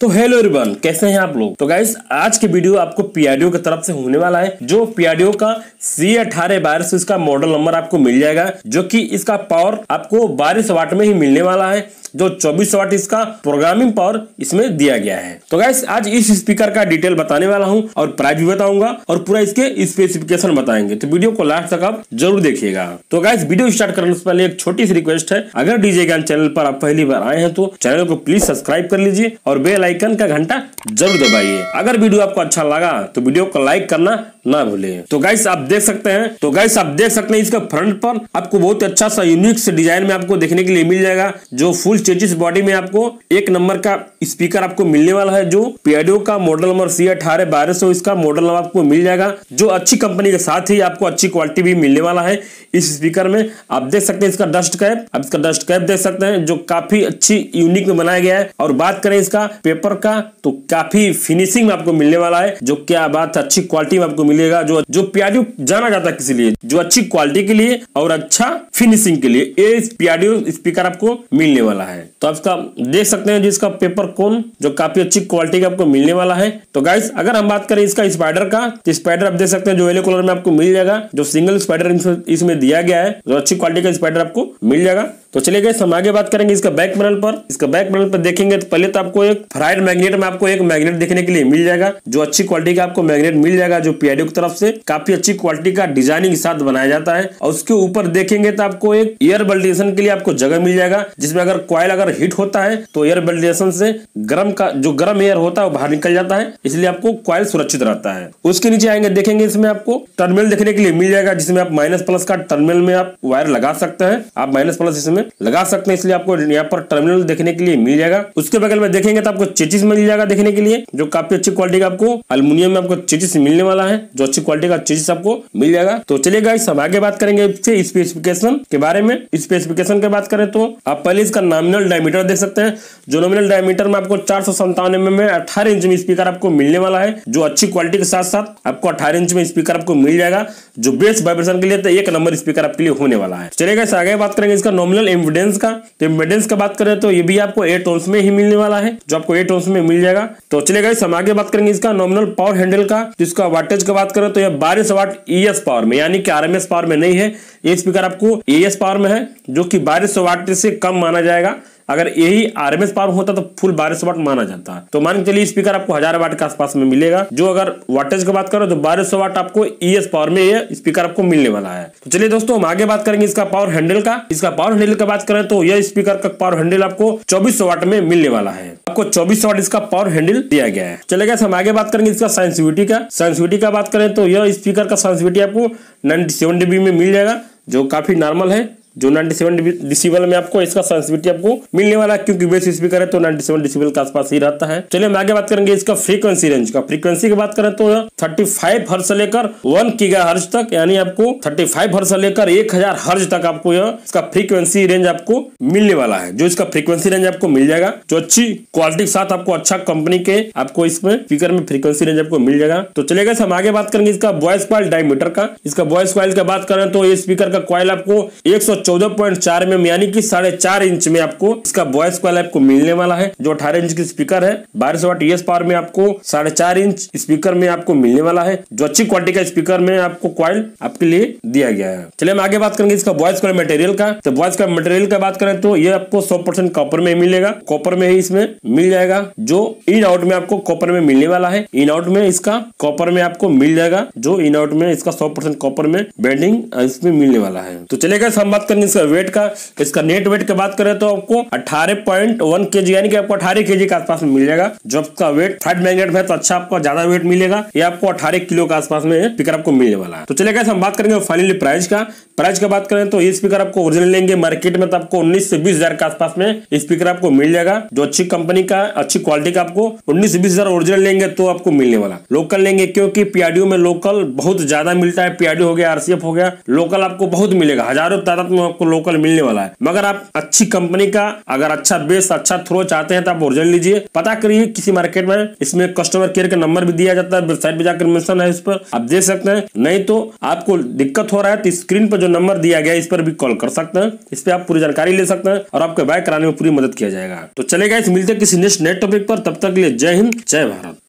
तो hello everyone, कैसे हैं आप लोग? तो गाइस आज के वीडियो आपको पीआरडीओ की तरफ़ से होने वाला है, जो पीआरडीओ का सी अठारह बारह सौ इसका मॉडल नंबर आपको मिल जाएगा, जो कि इसका पावर आपको बारह वाट में ही मिलने वाला है, जो 24 वाट इसका प्रोग्रामिंग पावर इसमें दिया गया है। तो गैस आज इस स्पीकर का डिटेल बताने वाला हूँ और प्राइस भी बताऊँगा और पूरा इसके स्पेसिफिकेशन बताएँगे। तो वीडियो को लास्ट तक आप ज़रूर देखिएगा। तो गैस वीडियो स्टार्ट करने से पहले एक छोटी सी रिक्वेस्ट है। अगर डीजे ज्ञान चैनल पर आप पहली बार आए हैं तो चैनल को प्लीज़ सब्सक्राइब कर लीजिए और बेल आइकन का घंटा ज़रूर दबाइए। अगर वीडियो आपको अच्छा लगा तो वीडियो को लाइक करना ना भूले। तो गाइस आप देख सकते हैं तो गाइस आप देख सकते हैं इसका फ्रंट पर आपको बहुत अच्छा सा यूनिक से डिज़ाइन में आपको देखने के लिए मिल जाएगा, जो फुल चेचिस बॉडी में आपको एक नंबर का स्पीकर आपको मिलने वाला है, जो पीआईडीओ का मॉडल नंबर सी अठारह बारह सौ इसका मॉडल नंबर आपको मिल जाएगा, जो अच्छी कंपनी के साथ ही आपको अच्छी क्वालिटी भी मिलने वाला है इस स्पीकर में। आप देख सकते हैं इसका डस्ट कैप आप इसका डस्ट कैप देख सकते हैं, जो काफ़ी अच्छी यूनिक में बनाया गया है। और बात करें इसका पेपर का तो काफ़ी फिनिशिंग में आपको मिलने वाला है, जो क्या बात, अच्छी क्वालिटी में आपको मिलेगा, जो जो पियाडियो जाना जाता है किसी लिए, जो अच्छी क्वालिटी के लिए और अच्छा फिनिशिंग के लिए ये पियाडियो स्पीकर आपको मिलने वाला है। तो आप इसका देख सकते हैं जिसका पेपर कोन जो काफ़ी अच्छी क्वालिटी का आपको मिलने वाला है। तो गाइस अगर हम बात करें इसका स्पाइडर का तो स्पाइडर आप देख सकते हैं जो येलो कलर में आपको मिल जाएगा, जो सिंगल स्पाइडर इसमें दिया गया है, जो अच्छी क्वालिटी का स्पाइडर आपको मिल जाएगा। तो चलिए गए हम आगे बात करेंगे इसका बैक पैनल पर। इसका बैक पैनल पर देखेंगे तो पहले तो आपको एक फ्राइड मैग्नेट में आपको एक मैग्नेट देखने के लिए मिल जाएगा, जो अच्छी क्वालिटी का आपको मैग्नेट मिल जाएगा, जो पीआईडी की तरफ़ से काफ़ी अच्छी क्वालिटी का डिज़ाइनिंग साथ बनाया जाता है। और उसके ऊपर देखेंगे तो आपको एक एयर वेंटिलेशन के लिए आपको जगह मिल जाएगा, जिसमें अगर क्वाइल अगर हिट होता है तो एयर वेंटिलेशन से गर्म का, जो गर्म एयर होता है, वो बाहर निकल जाता है, इसलिए आपको क्वाइल सुरक्षित रहता है। उसके नीचे आएँगे, देखेंगे इसमें आपको टर्मिनल देखने के लिए मिल जाएगा, जिसमें आप माइनस प्लस का टर्मिनल में आप वायर लगा सकते हैं। आप माइनस प्लस इसमें लगा सकते हैं, इसलिए आपको यहाँ पर टर्मिनल देखने के लिए मिल जाएगा। उसके बगल में देखेंगे तो आपको चेचिस मिल जाएगा देखने के लिए, जो काफ़ी अच्छी क्वालिटी का आपको अल्मोनियम में आपको चेचिस मिलने वाला है। जो अच्छी क्वालिटी का चेचिस आपको मिल जाएगा। तो चलिए गाइस हम आगे बात करेंगे स्पेसिफिकेशन के बारे में स्पेसिफिकेशन की बात करें तो आप पहले इसका नॉमिनल डायमीटर देख सकते हैं। जो नॉमिनल डायमीटर में आपको चार सौ संतावन एम में अठारह इंच में स्पीकर आपको मिलने वाला है, जो अच्छी क्वालिटी के साथ साथ आपको अठारह इंच में स्पीकर आपको मिल जाएगा, जो बेस्ट वाइब्रेशन के लिए तो एक नंबर स्पीकर आपके लिए होने वाला है। चलेगा आगे बात करेंगे इसका नॉमिनल एविडेंस का। तो एविडेंस का बात करें तो ये भी आपको एट ओन्स में ही मिलने वाला है, जो आपको एट ओन्स में मिल जाएगा। तो चलेगा हम आगे बात करेंगे इसका नॉमिनल पावर हैंडल का। जिसका वाटेज का बात करें तो यह बारह सौ वाट ईएस पावर में, यानी कि आरएमएस पावर में नहीं है। ये स्पीकर आपको ई पावर में है, जो कि बारह सौ वाट से कम माना जाएगा। अगर यही आरएमएस पावर होता तो फुल बारह सौ वाट माना जाता। है तो मान के चलिए स्पीकर आपको हज़ार वाट के आसपास में मिलेगा। जो अगर वाटेज की बात करो तो बारह सौ वाट आपको ईएस पावर में ये स्पीकर आपको मिलने वाला है। तो चलिए दोस्तों, हम आगे बात करेंगे इसका पावर हैंडल का। इसका पावर हैंडल की बात करें तो यह स्पीकर का पावर हैंडल आपको चौबीस वाट में मिलने वाला है। आपको चौबीस वाट इसका पावर हैंडल दिया गया है। चलेगा हम आगे बात करेंगे इसका सेंसिविटी का। सेंसिविटी का बात करें तो यह स्पीकर का सेंसिविटी आपको नाइनटी सेवन डीबी में मिल जाएगा। जो काफ़ी नॉर्मल है जो 97 डिसिबल में आपको, इसका सेंसिटिविटी आपको मिलने वाला है, क्योंकि बेस स्पीकर है तो 97 डिसिबल के आसपास ही रहता है। चलिए हम आगे बात करेंगे इसका फ्रीक्वेंसी रेंज का। फ्रीक्वेंसी की बात करें तो 35 हर्ज से लेकर 1 गीगा हर्ज तक, यानी आपको 35 हर्ज से लेकर 1000 हर्ज तक आपको यह इसका फ्रीक्वेंसी रेंज आपको मिलने वाला है। जो इसका फ्रीक्वेंसी रेंज आपको मिल जाएगा, जो अच्छी क्वालिटी के साथ आपको अच्छा कंपनी के आपको इसमें स्पीकर में फ्रीक्वेंसी रेंज आपको मिल जाएगा। तो चलेगा हम आगे बात करेंगे इसका वॉइस क्वाइल डायमीटर का। इसका वॉइस क्वाइल की बात करें तो ये स्पीकर का क्वाइल आपको एक सौ चौदह पॉइंट यानी कि साढ़े चार इंच में आपको इसका वॉइस क्वाल आपको मिलने वाला है, जो अठारह इंच की स्पीकर है। बारह सौ वाट ईएस पावर में आपको साढ़े चार इंच स्पीकर में आपको मिलने वाला है, जो अच्छी क्वालिटी का स्पीकर में आपको क्वाइल आपके लिए दिया गया है। चलिए हम आगे बात करेंगे इसका वॉइस क्वाल मटेरियल का। तो वॉइस का मटेरियल का बात करें तो ये आपको सौ परसेंट कॉपर में मिलेगा। कॉपर में ही इसमें मिल जाएगा, जो इन आउट में आपको कॉपर में मिलने वाला है। इन आउट में इसका कॉपर में आपको मिल जाएगा, जो इन आउट में इसका सौ परसेंट कॉपर में बेंडिंग इसमें मिलने वाला है। तो चलेगा हम बात करेंगे इसका वेट का, इसका नेट वेट की बात करें तो आपको 18.1 पॉइंट यानी कि आपको 18 केजी के आसपास में मिल जाएगा। जो आपका वेट फ्राइड मैग्नेट में तो अच्छा आपको ज़्यादा वेट मिलेगा, ये आपको 18 किलो के आसपास में पिकर आपको मिलने वाला है। तो चलेगा हम बात करेंगे फाइनली प्राइस का। प्राइस की बात करें तो ये स्पीकर आपको ओरिजिनल लेंगे मार्केट में तो आपको उन्नीस से बीस हज़ार के आसपास में स्पीकर आपको मिल जाएगा, जो अच्छी कंपनी का, अच्छी क्वालिटी का आपको उन्नीस से बीस हज़ार ओरिजिनल लेंगे तो आपको मिलने वाला। लोकल लेंगे क्योंकि पीआरडीओ में लोकल बहुत ज़्यादा मिलता है पीआरडीओ हो गया आरसीएफ हो गया लोकल आपको बहुत मिलेगा, हज़ारों तादाद में आपको लोकल मिलने वाला है। मगर आप अच्छी कंपनी का, अगर अच्छा बेस अच्छा थ्रो चाहते हैं तो आप ओरिजिनल लीजिए। पता करिए किसी मार्केट में इसमें कस्टमर केयर का नंबर भी दिया जाता है वेबसाइट पे जाकर मेंशन है इस पर, आप देख सकते हैं। नहीं तो आपको दिक्कत हो रहा है तो स्क्रीन पर जो नंबर दिया गया इस पर भी कॉल कर सकते हैं। इस पर आप पूरी जानकारी ले सकते हैं और आपके बाइक कराने में पूरी मदद किया जाएगा। तो चलेगा इस मिलते किसी नेक्स्ट नेट टॉपिक पर। तब तक के लिए जय हिंद, जय भारत।